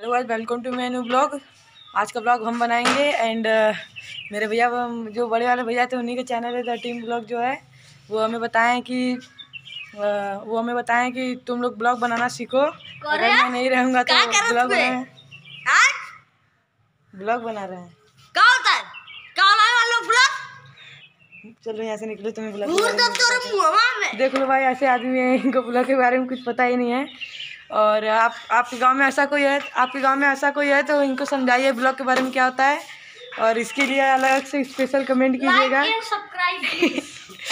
Hello guys welcome to my new blog. आज का blog हम बनाएँगे एंड uh, मेरे भैया जो बड़े वाले भैया थे उन्हीं के चैनल है द टीम ब्लॉग जो है वो हमें बताएँ कि uh, वो हमें बताएँ कि तुम लोग ब्लॉग बनाना सीखो। अगर मैं नहीं रहूँगा तो ब्लॉग बना ब्लॉग बना रहे हैं। चलो यहाँ से निकलो तुम्हें ब्लॉग देख लो भाई ऐसे आदमी है इनको ब्लॉग के बारे में कुछ पता ही नहीं है। और आप आपके गाँव में ऐसा कोई है आपके गाँव में ऐसा कोई है तो इनको समझाइए ब्लॉग के बारे में क्या होता है। और इसके लिए अलग से स्पेशल कमेंट कीजिएगा।